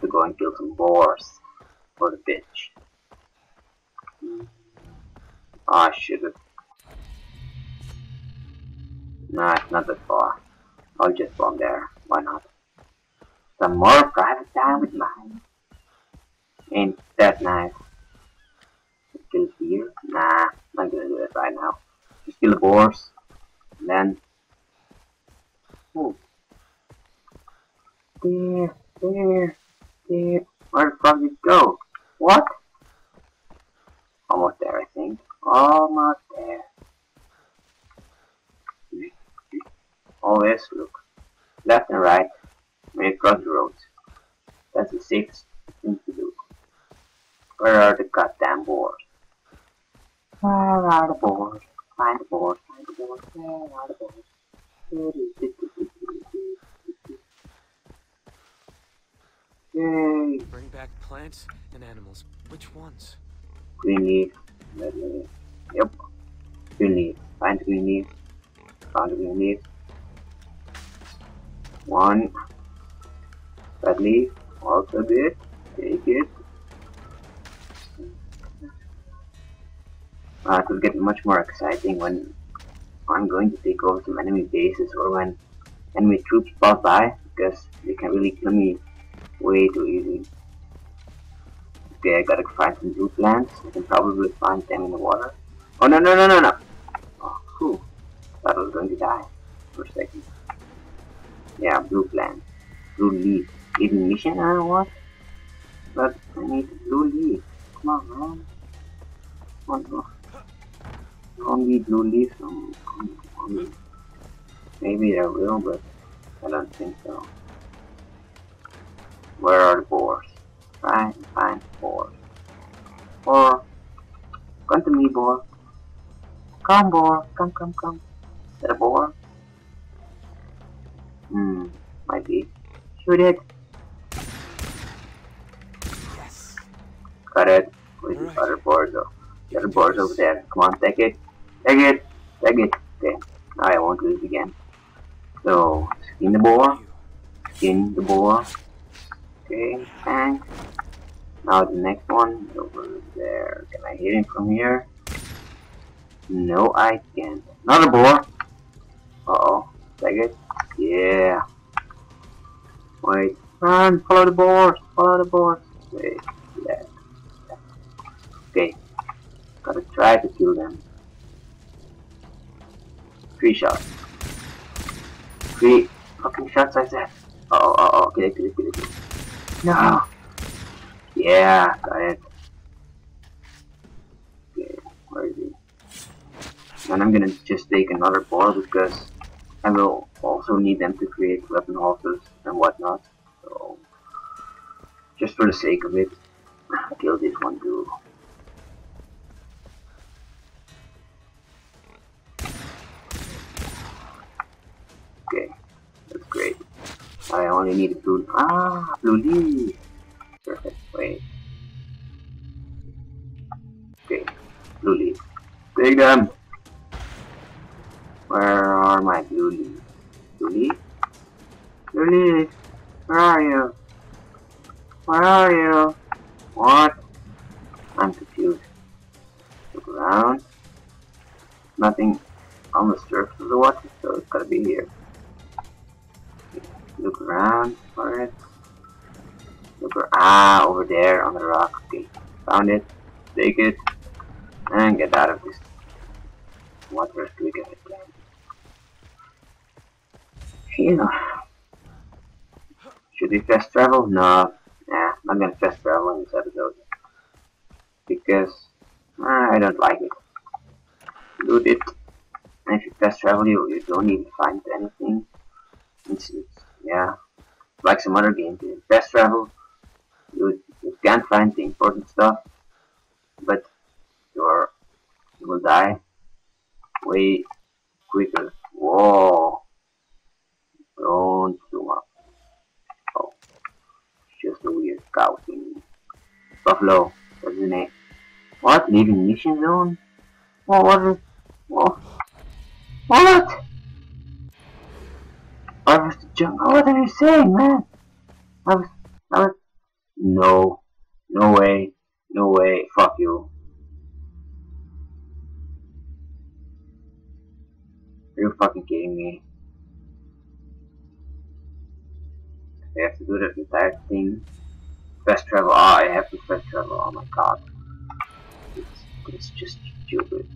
to go and kill some boars for the bitch. Ah, oh, should have. Nah, it's not that far. I'll just bomb there. Why not? Some more private time with mine. Ain't that nice? Kill here? Nah, I'm not gonna do it right now. Just kill the boars. And then. Ooh. There, there. Where the fuck it go? What? Almost there, I think. Almost there. Always look left and right when you cross the roads. That's the safest thing to do. Where are the goddamn boards? Where are the boars? Find the boars, find the boars, where are the boars? Yay! Bring back plants and animals. Which ones? Green leaf. Red leaf. Yep. Green leaf. Find green leaf. Found green leaf. One. Red leaf. Also good. Take it. Uh, it will get much more exciting when I'm going to take over some enemy bases or when enemy troops pass by because they can really kill me way too easy. Okay, I gotta find some blue plants. I can probably find them in the water. Oh no no no no no! Oh, whew. Thought I was going to die for a second. Yeah, blue plant. Blue leaf. Even mission or what? But I need blue leaf. Come on man. Come on, only blue leaves on, on maybe there will but I don't think so where are the boars? Try and find boars. Or come to me boar. Come boar. Come come come. Is that a boar? Hmm might be. Shoot it. Yes. got it. Where's the Alright. other boars though the other boars over there. Come on take it. Take it. Take it. Okay. Now I won't lose again. So skin the boar. Skin the boar. Okay, thanks. Now the next one is over there. Can I hit him from here? No, I can't. Another boar. Uh oh. Take it. Yeah. Wait. Run. Follow the boars. Follow the boars. Wait. Yeah. Okay. Gotta try to kill them. Three shots. Three fucking shots I said. Oh, oh, oh, get it, get it, get it. No! Yeah, got it. Okay, where is he? And I'm gonna just take another ball because I will also need them to create weapon holsters and whatnot. So, just for the sake of it, kill this one too. I only need blue. Ah, blue leaf. Perfect. Wait. Okay, blue leaf. Take them. Where are my blue leaves? Blue? Blue. Where are you? Where are you? What? I'm confused. Look around. Nothing on the surface of the water, so it's gotta be here. Look around for it. Look ar- ah over there on the rock. Okay, found it. Take it and get out of this water as quick as I can. Phew. Should we fast travel? No. Nah, I'm not gonna fast travel in this episode because ah, I don't like it. Loot it. And if you fast travel, you, you don't even find anything. It's, it's, yeah, like some other games. In fast travel, you, you can't find the important stuff, but you're, you will die way quicker. Whoa! Don't zoom up. Oh, just a weird cow thing. Buffalo, what's the name? What? Leaving mission zone? What was it? What? What? I the junk. Oh, what are you saying, man? I was, I was, No. No way. No way. Fuck you. Are you fucking kidding me? I have to do that entire thing. Fast travel. Oh, I have to fast travel. Oh my god. It's, it's just stupid.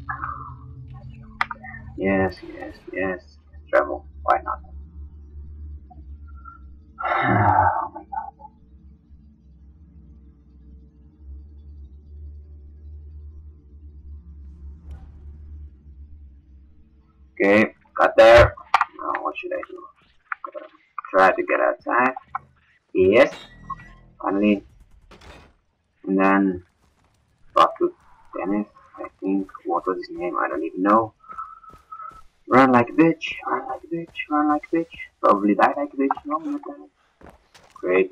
Yes, yes, yes. Travel. Why not? Okay, got there. Now what should I do? Try to get outside. Yes. Finally. And then talk to Dennis, I think. What was his name? I don't even know. Run like a bitch, run like a bitch, run like a bitch. Probably die like a bitch. No. Great.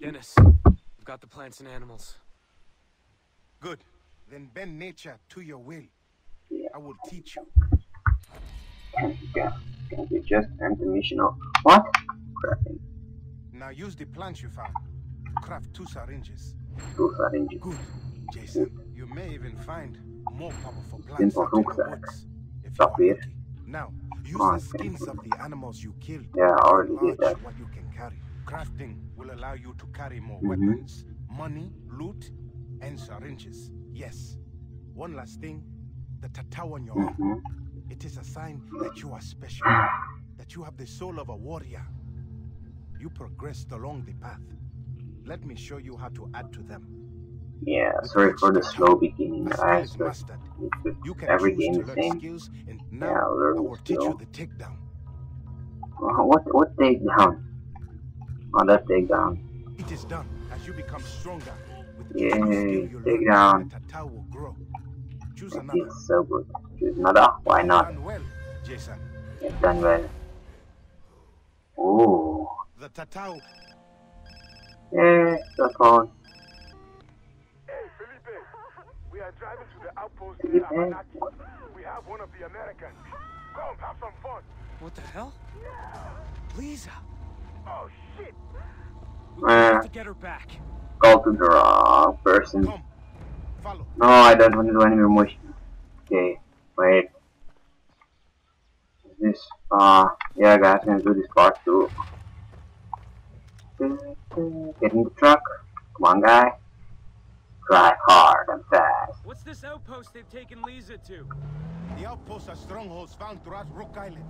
Dennis, I've got the plants and animals. Good. Then bend nature to your will. Yeah. I will teach you. Can't get, can't be just intermission of what? Crafting. Now use the plants you found. Craft two syringes. Two syringes. Good, Jason. You may even find more powerful plants Simple out in the rucksack. woods. If you Stop are here. lucky. Now, use on, the skins of the animals you killed. Yeah, I already did that. what you can carry. Crafting will allow you to carry more Mhm. weapons, money, loot, and syringes. Yes. One last thing. The tattoo on your arm. Mm-hmm. It is a sign that you are special, that you have the soul of a warrior. You progressed along the path. Let me show you how to add to them. Yeah, sorry for the slow beginning, a skill guys, is but mastered. it's with You can every game to the same. Yeah, now I'll learn I will teach you the takedown. Uh, What what takedown? Oh, that takedown. It is done as you become stronger. Yay, new skill you takedown. the tattoo will grow. Choose That feels so good. Choose another? Why not? Jason. It's done well. Ooh. The tattoo. Yeah, that's all. Hey, Felipe, we are driving to the outpost Felipe? near Amanaki. We have one of the Americans. Come, have some fun. What the hell? Lisa! Oh, shit. We Uh. have to get her back. Call to the wrong person. Come. Follow. No, I don't want to do any more motion. Okay, wait. Is this, uh, yeah guys, I'm gonna do this part too. Get in the truck. Come on, guy. Drive hard and fast. What's this outpost they've taken Lisa to? The outposts are strongholds found throughout Rook Island.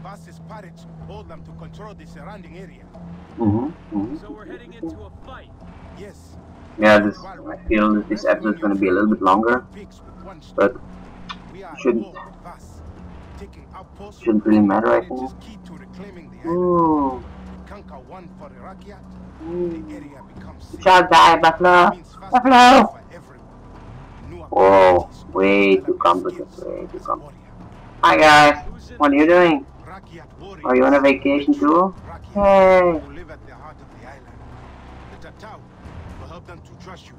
Vaas's pirates hold them to control the surrounding area. Mm-hmm. mm-hmm. So we're heading into a fight. Yes. Yeah, this, I feel that this episode's gonna be a little bit longer, but we shouldn't- at war with us. Shouldn't really matter, I is think. key to reclaiming the island. Ooh. We conquer one for Iraqiat, Ooh. Mm. the area becomes safe. Shall die, Buffalo. Buffalo. for everyone. New Whoa, way develop too your complicated, way too as complicated. Hi guys, what are you doing? Are you on a vacation too? Hey. who live the heart of the island. The Tatau will help them to trust you.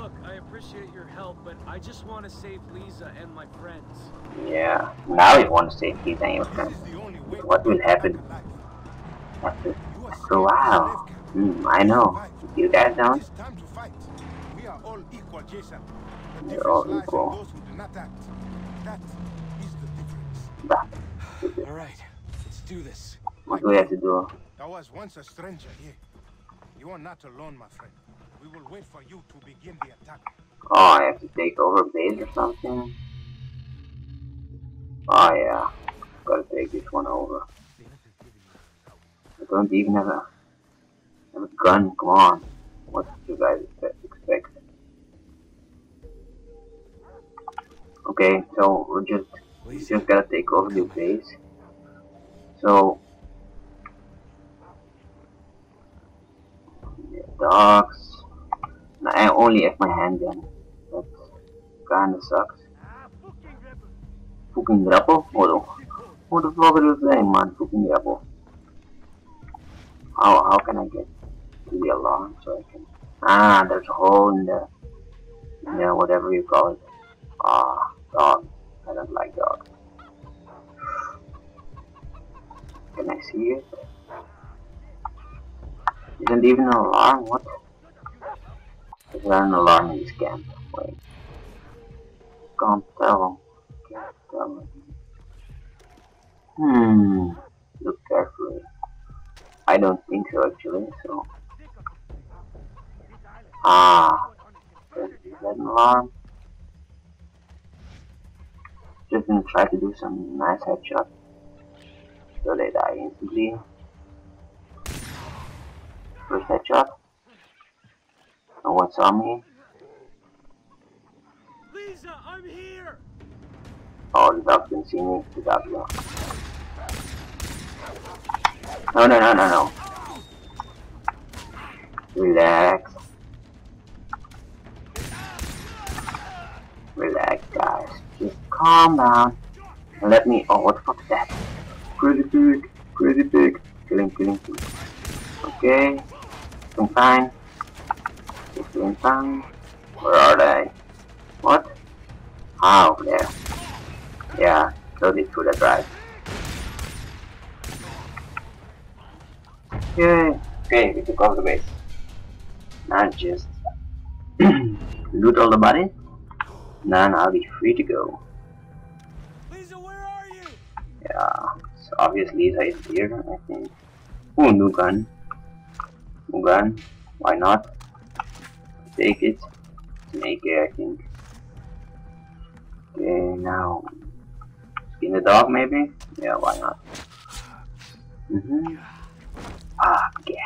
Look, I appreciate your help, but I just want to save Lisa and my friends. Yeah, now you want to say he's and your friends. is the only way What will happen? Alive. After, You after a the while. slave camp. Hmm, I know. You guys don't? is time to fight. We are all equal, Jason. We're all equal. those who do not act. That is the difference. Bah. All right, let's do this. What do we have to do? I was once a stranger here. You are not alone, my friend. We will wait for you to begin the attack. Oh, I have to take over base or something? Oh yeah, gotta take this one over. Don't even have a, have a gun, come on. What do you guys expect-? Okay, so we're just, we just gotta take over the base. So, dogs. I only have my handgun. That kinda sucks. Fucking grapple? What the, what the fuck are you saying, man? Fucking grapple. How, how can I get to the alarm so I can... Ah, there's a hole in the... Yeah, whatever you call it. Ah, dog. I don't like dogs. Can I see it? Isn't even an alarm? What? Is there an alarm in this camp? Wait. Can't tell. Can't tell. Hmm. I don't think so actually, so. Ah. Is that an alarm? Just gonna try to do some nice headshot. So they die instantly. First headshot. No one saw me. Lisa, I'm here. Oh, the dog didn't see me. The dog no. No, no, no, no. Relax. Relax, guys. Just calm down. And let me. Oh, what the fuck is that? Pretty big. Pretty big. Killing, killing, killing. Okay. Doing fine. Just doing fine. Where are they? What? Ah, over there. Yeah, loaded through the drive. Yay. Okay, we took over the base. Now just loot all the bodies. Then I'll be free to go. Lisa, where are you? Yeah, so obviously Lisa is here, I think. Oh, new gun. New gun. Why not? Take it. Make it, I think. Okay, now. Skin the dog, maybe? Yeah, why not? Mm-hmm. Ah, yeah.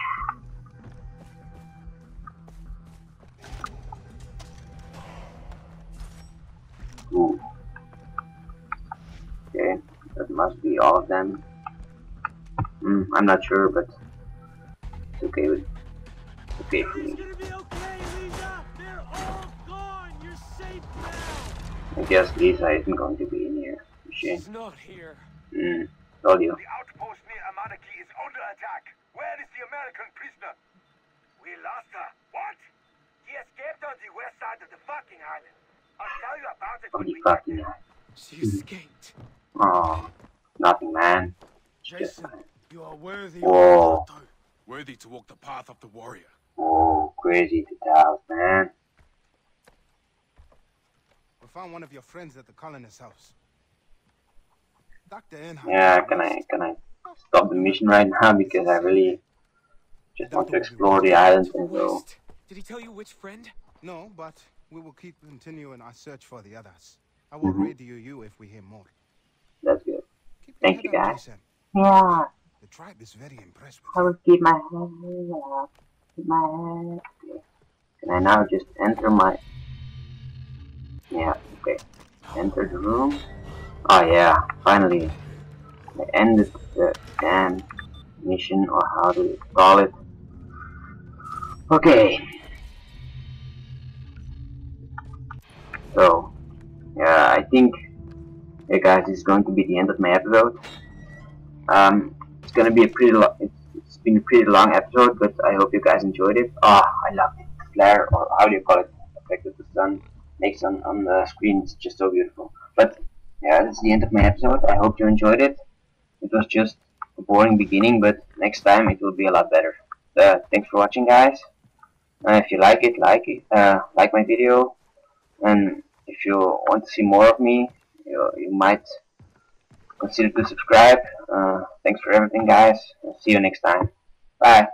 Ooh. Okay, that must be all of them. Hmm, I'm not sure, but it's okay with it's okay for me. gonna be okay, Lisa. They're all gone. You're safe now. I guess Lisa isn't going to be in here, is she? She's not here. Hmm, told you. The outpost near Amanaki is under attack. Where is the American prisoner? We lost her. What? She escaped on the west side of the fucking island. I'll tell you about it Oh, when the we get fucking there. She escaped. Oh, nothing, man. Just, Jason, you are worthy Whoa. of Naruto. Worthy to walk the path of the warrior. oh, crazy details, man. We found one of your friends at the colonist's house. Dr. Earnhardt. Yeah, can I, can I stop the mission right now because I really just want to explore the island and go. West. Did he tell you which friend? No, but we will keep continuing our search for the others. I will Mhm. radio you if we hear more. That's good. Keep Thank you, guys. Jason. Yeah, The tribe is very impressed with I will keep my head up. Keep my head. Okay. Can I now just enter my? Yeah. Okay. Enter the room. Oh yeah. Finally, I ended the damn mission, or how do you call it? Okay. So, yeah, I think, hey guys, this is going to be the end of my episode. Um, it's gonna be a pretty long. It's, it's been a pretty long episode, but I hope you guys enjoyed it. Ah, I love it. Flare, or how do you call it? Effect that the sun makes on on the screen. Just so beautiful. But yeah, that's the end of my episode. I hope you enjoyed it. It was just a boring beginning, but next time it will be a lot better. Uh, thanks for watching, guys. Uh, if you like it, like it, uh, like my video, and if you want to see more of me, you, you might consider to subscribe. Uh, thanks for everything, guys. See you next time. Bye.